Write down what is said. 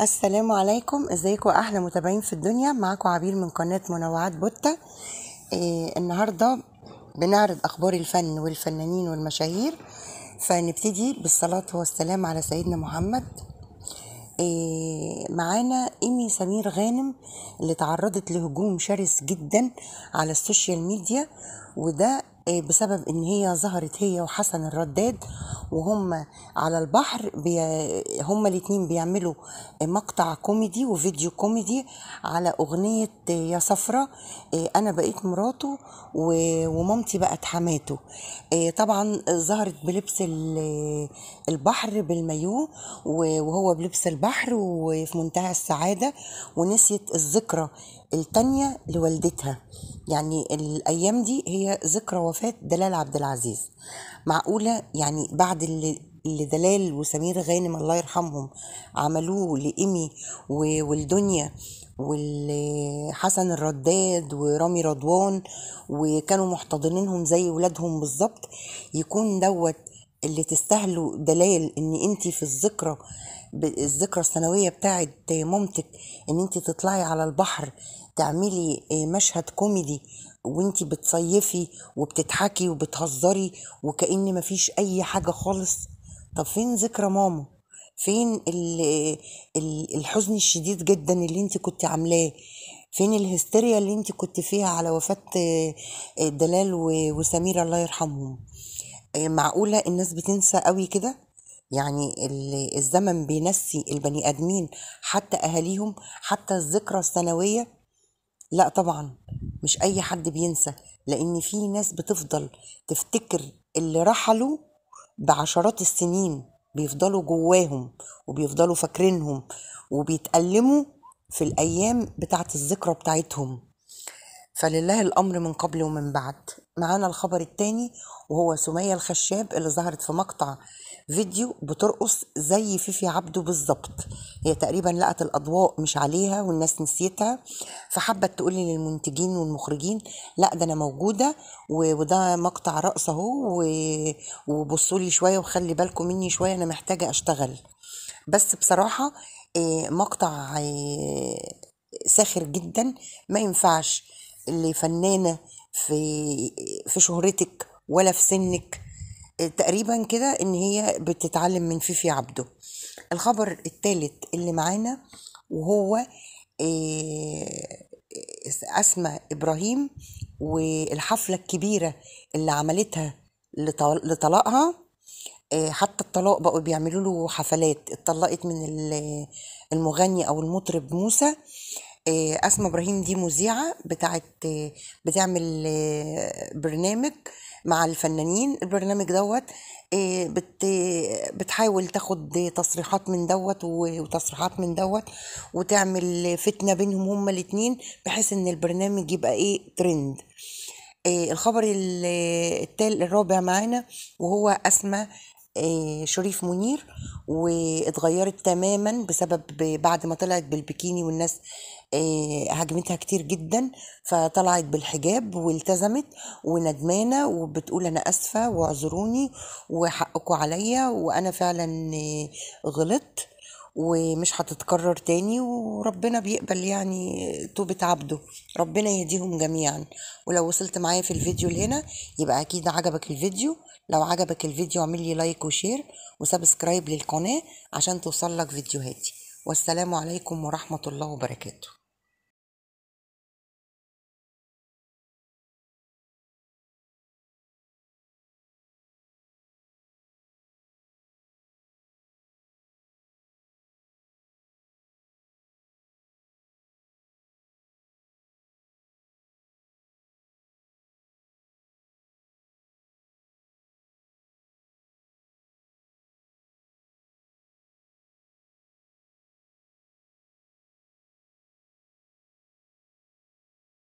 السلام عليكم. ازيكم؟ أحلى متابعين في الدنيا. معاكم عبير من قناة منوعات بوتا إيه النهاردة بنعرض أخبار الفن والفنانين والمشاهير. فنبتدي بالصلاة والسلام على سيدنا محمد. إيه معانا إيمي سمير غانم اللي تعرضت لهجوم شرس جدا على السوشيال ميديا. وده إيه بسبب إن هي ظهرت هي وحسن الرداد وهم على البحر بي هم الاتنين بيعملوا مقطع كوميدي وفيديو كوميدي على أغنية يا صفرة إيه أنا بقيت مراته ومامتي بقت حماته. إيه طبعا ظهرت بلبس ال- البحر بالمايو وهو بلبس البحر وفي منتهى السعادة ونسيت الذكرى التانية لوالدتها. يعني الأيام دي هي ذكرى وفاة دلال عبد العزيز. معقولة؟ يعني بعد اللي دلال وسمير غانم الله يرحمهم عملوه لإيمي والدنيا والحسن الرداد ورامي رضوان وكانوا محتضنينهم زي ولادهم بالظبط يكون دوت اللي تستاهلوا دلال إن أنتي في الذكرى الذكرى السنويه بتاعت مامتك إن انتي تطلعي على البحر تعملي مشهد كوميدي وانتي بتصيفي وبتضحكي وبتهزري وكأن مفيش أي حاجة خالص. طب فين ذكرى ماما؟ فين ال- الحزن الشديد جدا اللي أنت كنت عاملاه؟ فين الهستيريا اللي أنت كنت فيها على وفاة آه، آه، دلال وسمير الله يرحمهم؟ آه، معقولة الناس بتنسى قوي كده؟ يعني ال- الزمن بينسي البني آدمين حتى أهاليهم حتى الذكرى السنوية لا طبعا مش أي حد بينسى لأن في ناس بتفضل تفتكر اللي رحلوا بعشرات السنين بيفضلوا جواهم وبيفضلوا فاكرينهم وبيتألموا في الأيام بتاعت الذكرى بتاعتهم. فلله الأمر من قبل ومن بعد. معانا الخبر التاني وهو سمية الخشاب اللي ظهرت في مقطع فيديو بترقص زي فيفي عبده بالظبط. هي تقريبا لقت الأضواء مش عليها والناس نسيتها فحبت تقول للمنتجين والمخرجين لا ده أنا موجودة و- وده مقطع رقص أهو و- وبصوا لي شوية وخلي بالكم مني شوية أنا محتاجة أشتغل. بس بصراحة آه، مقطع آه، ساخر جدا. ما ينفعش لفنانة في في شهرتك ولا في سنك تقريبا كده إن هي بتتعلم من فيفي عبده. الخبر الثالث اللي معانا وهو آه، أسماء إبراهيم والحفلة الكبيرة اللي عملتها لط- لطلاقها آه، حتى الطلاق بقوا بيعملوا له حفلات. اتطلقت من ال- المغني أو المطرب موسى. آه، اسماء إبراهيم دي مذيعة بتاعت بتعمل برنامج. مع الفنانين. البرنامج دوت آه، بت بتحاول تاخد تصريحات من دوت وتصريحات من دوت وتعمل فتنة بينهم هما الاتنين بحيث إن البرنامج يبقى إيه ترند آه، الخبر الرابع معانا وهو آه، شريف منير واتغيرت تماما بسبب بعد ما طلعت بالبكيني والناس آه، هاجمتها كتير جدا فطلعت بالحجاب والتزمت وندمانة وبتقول أنا آسفة واعذروني وحقكم عليا وأنا فعلا آه، غلطت. ومش هتتكرر تاني وربنا بيقبل يعني توبة عبده. ربنا يهديهم جميعا. ولو وصلت معايا في الفيديو لهنا يبقى أكيد عجبك الفيديو. لو عجبك الفيديو اعمل لي like و share و subscribe للقناة عشان توصلك فيديوهاتي. والسلام عليكم ورحمة الله وبركاته.